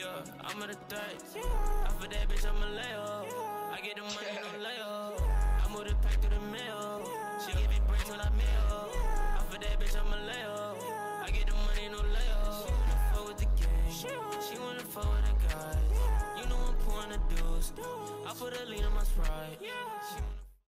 Yeah, I'm at a threat. I for that bitch, I'm a Yeah. I get the money, no layer. I move the pack through the mail. She give me brains when I mail. I for that bitch, I'm a Yeah. I get the money, no layer. She wanna fuck with the game. She wanna fuck with the guys. You know I'm pouring the deuce. I put a lean on my sprite. Yeah.